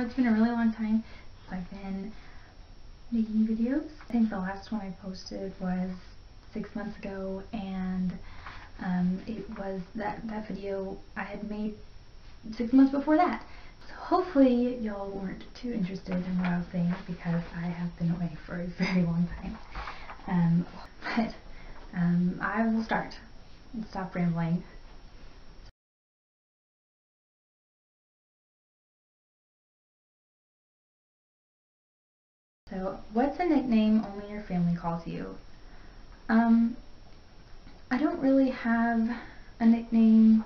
know it's been a really long time since I've been making videos. I think the last one I posted was six months ago and um, it was that, that video I had made six months before that. So hopefully y'all weren't too interested in what I was saying because I have been away for a very long time. Um, but um, I will start and stop rambling. So, what's a nickname only your family calls you? Um, I don't really have a nickname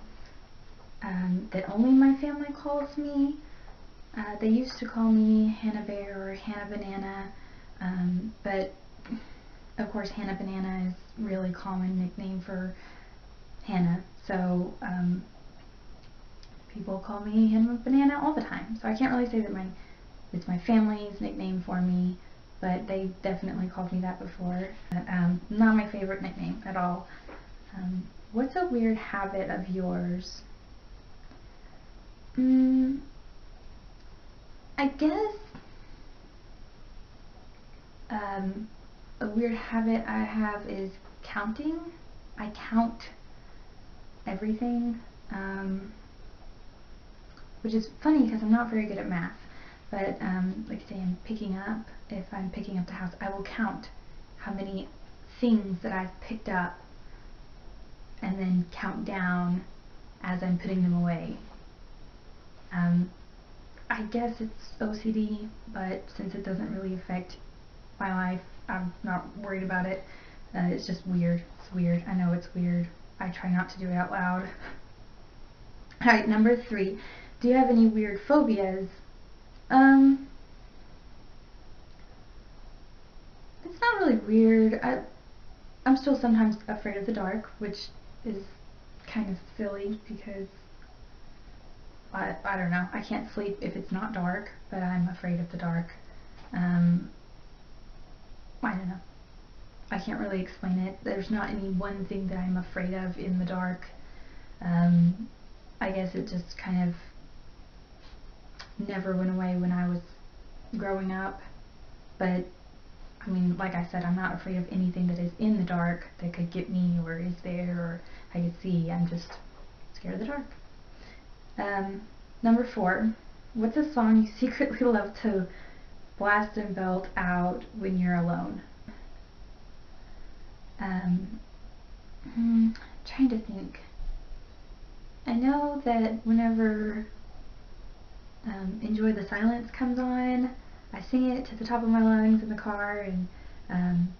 um, that only my family calls me. Uh, they used to call me Hannah Bear or Hannah Banana, um, but of course Hannah Banana is really common nickname for Hannah, so um, people call me Hannah Banana all the time. So I can't really say that my it's my family's nickname for me, but they definitely called me that before. Um, not my favorite nickname at all. Um, what's a weird habit of yours? Mm, I guess um, a weird habit I have is counting. I count everything, um, which is funny because I'm not very good at math. But um, like say I'm picking up, if I'm picking up the house, I will count how many things that I've picked up and then count down as I'm putting them away. Um, I guess it's OCD, but since it doesn't really affect my life, I'm not worried about it. Uh, it's just weird. It's weird. I know it's weird. I try not to do it out loud. Alright, number three. Do you have any weird phobias? Um, it's not really weird. I, I'm still sometimes afraid of the dark, which is kind of silly because I, I don't know. I can't sleep if it's not dark, but I'm afraid of the dark. Um, I don't know. I can't really explain it. There's not any one thing that I'm afraid of in the dark. Um, I guess it just kind of never went away when I was growing up. But, I mean, like I said, I'm not afraid of anything that is in the dark that could get me or is there or I could see. I'm just scared of the dark. Um, number four, what's a song you secretly love to blast and belt out when you're alone? Um, hmm, trying to think. I know that whenever um, Enjoy the Silence comes on, I sing it to the top of my lungs in the car and um,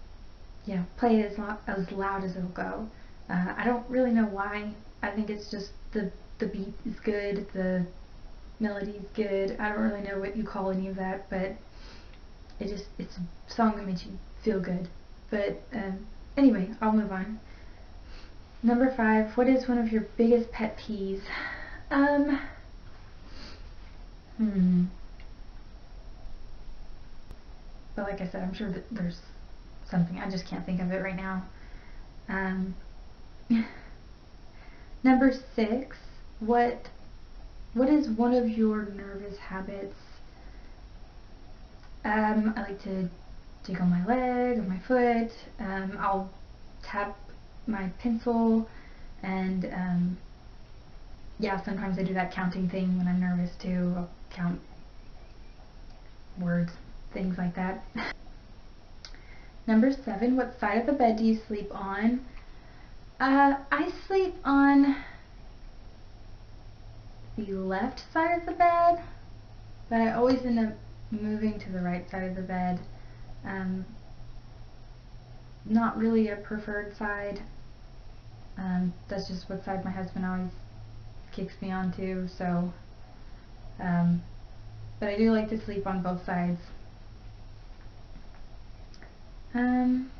know, play it as, lo as loud as it'll go. Uh, I don't really know why. I think it's just the the beat is good, the melody is good. I don't really know what you call any of that, but it just it's a song that makes you feel good. But um, anyway, I'll move on. Number five, what is one of your biggest pet peeves? Um, hmm. But like I said, I'm sure that there's something. I just can't think of it right now. Um, number six, what what is one of your nervous habits? Um, I like to jiggle my leg or my foot. Um, I'll tap my pencil and um, yeah, sometimes I do that counting thing when I'm nervous too. I'll count words, things like that. Number seven, what side of the bed do you sleep on? Uh, I sleep on the left side of the bed, but I always end up moving to the right side of the bed. Um, not really a preferred side. Um, that's just what side my husband always kicks me onto, so, um, but I do like to sleep on both sides. Um,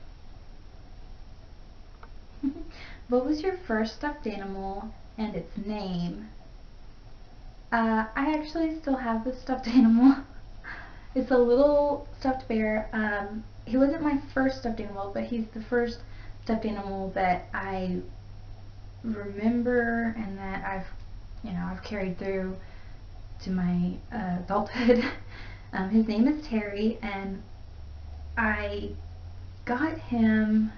what was your first stuffed animal and its name? Uh, I actually still have the stuffed animal. it's a little stuffed bear. Um, he wasn't my first stuffed animal, but he's the first stuffed animal that I remember and that I've, you know, I've carried through to my uh, adulthood. um, his name is Terry, and I got him.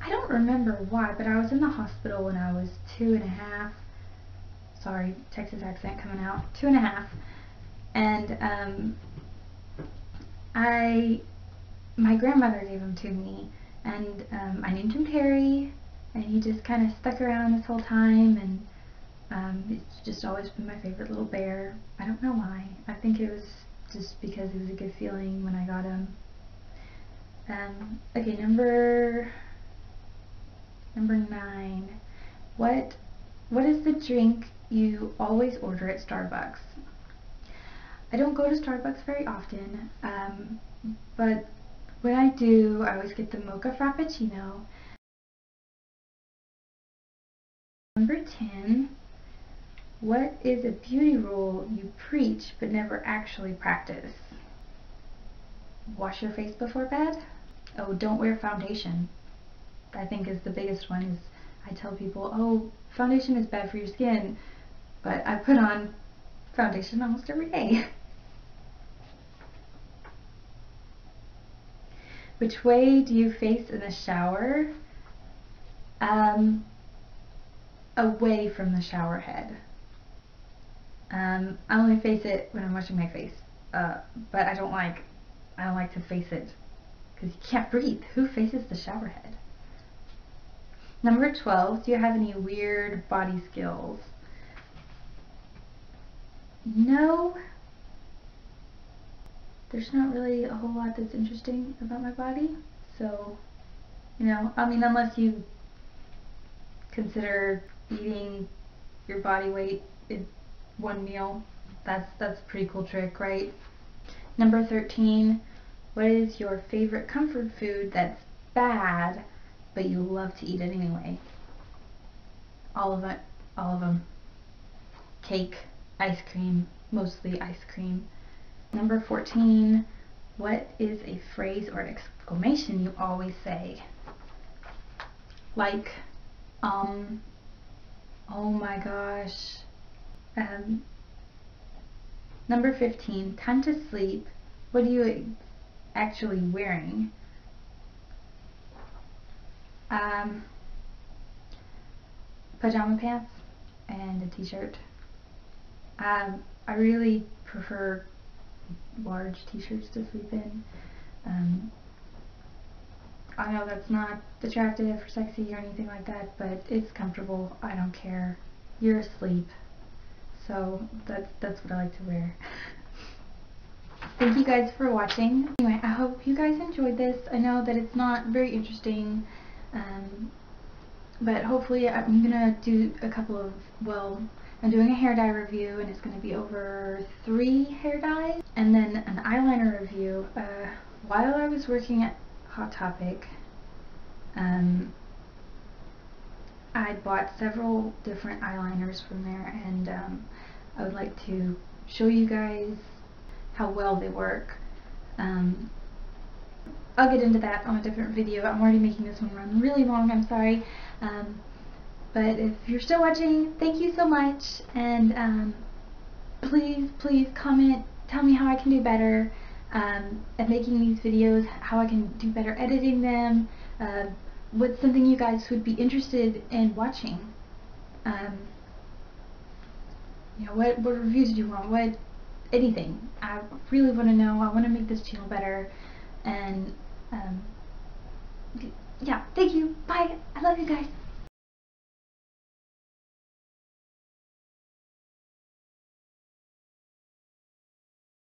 I don't remember why, but I was in the hospital when I was two and a half. Sorry, Texas accent coming out. Two and a half, and um, I, my grandmother gave him to me, and um, I named him Terry, and he just kind of stuck around this whole time, and um, it's just always been my favorite little bear. I don't know why. I think it was just because it was a good feeling when I got him. Um, okay, number number nine. What what is the drink you always order at Starbucks? I don't go to Starbucks very often, um, but when I do, I always get the mocha frappuccino. Number 10. What is a beauty rule you preach but never actually practice? Wash your face before bed? Oh, don't wear foundation. I think is the biggest one is I tell people, oh, foundation is bad for your skin, but I put on foundation almost every day. Which way do you face in the shower? Um, away from the shower head. Um, I only face it when I'm washing my face, uh, but I don't like, I don't like to face it because you can't breathe. Who faces the shower head? Number 12, do you have any weird body skills? No, there's not really a whole lot that's interesting about my body. So, you know, I mean, unless you consider eating your body weight in one meal, that's that's a pretty cool trick, right? Number 13, what is your favorite comfort food that's bad, but you love to eat it anyway? All of it, all of them. Cake, ice cream, mostly ice cream. Number 14, what is a phrase or exclamation you always say? Like, um, oh my gosh. Um, number 15, time to sleep. What are you actually wearing? Um, pajama pants and a t-shirt. Um, I really prefer large t-shirts to sleep in. Um, I know that's not attractive or sexy or anything like that, but it's comfortable. I don't care. You're asleep. So that's, that's what I like to wear. Thank you guys for watching. Anyway, I hope you guys enjoyed this. I know that it's not very interesting, um, but hopefully I'm gonna do a couple of, well, I'm doing a hair dye review and it's going to be over three hair dyes and then an eyeliner review. Uh, while I was working at Hot Topic, um, I bought several different eyeliners from there and um, I would like to show you guys how well they work. Um, I'll get into that on a different video. I'm already making this one run really long, I'm sorry. Um, but if you're still watching, thank you so much. And um, please, please comment, tell me how I can do better um, at making these videos, how I can do better editing them, uh, what's something you guys would be interested in watching. Um, you know, what, what reviews do you want? What, anything. I really want to know. I want to make this channel better. And, um, yeah, thank you. Bye. I love you guys.